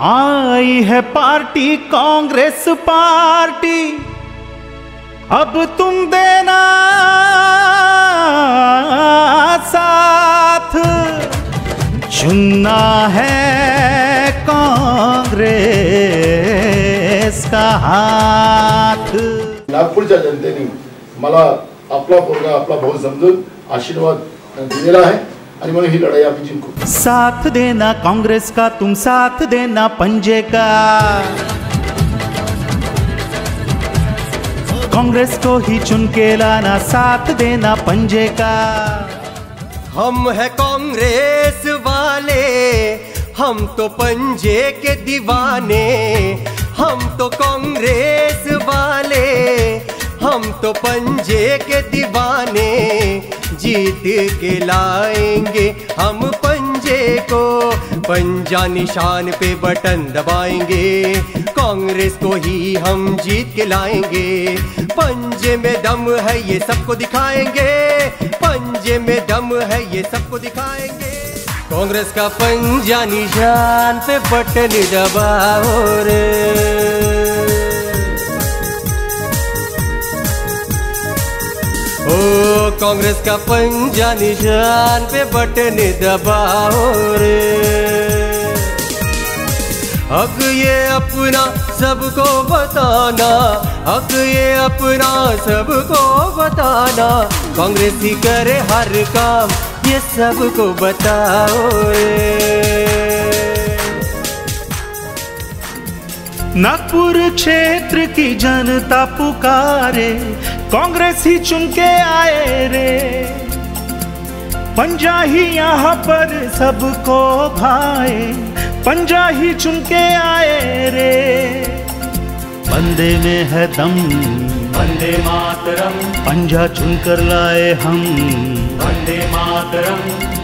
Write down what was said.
आई है party, Congress party. अब तुम देना साथ। चुनना है कांग्रेस का हाथ। नागपूरच्या जनतेने मला आपला पोरगा, आपला भाऊ समजून आशीर्वाद दिलेला आहे. आणि म्हणून ही लढाई आम्ही जिंकू साथ देना कांग्रेस का तुम साथ देना पंजे का। कांग्रेस को ही चुन के लाना साथ देना पंजे का। हम है कांग्रेस वाले हम तो पंजे के दीवाने। हम तो कांग्रेस वाले हम तो पंजे के दीवाने। जीत के लाएँगे हम पंजे को। पंजा निशान पे बटन दबाएँगे। कांग्रेस को ही हम जीत के लाएँगे। पंजे में दम है ये सबको दिखाएँगे। पंजे में दम है ये सबको दिखाएँगे। कांग्रेस का पंजा निशान पे बटन दबाओ रे। ओ कांग्रेस का पंजा निशान पे बटन दबाओ रे। हक ये अपना सबको बताना, हक ये अपना सबको बताना। कांग्रेस ही करे हर काम, ये सबको बताओ रे। नागपुर क्षेत्र की जनता पुकारे कांग्रेस ही चुन के आए रे। पंजा ही यहाँ पर सबको भाए पंजा ही चुन के आए रे। बंदे में है दम बंदे मातरम। पंजा चुन कर लाए हम। बंदे मातरम।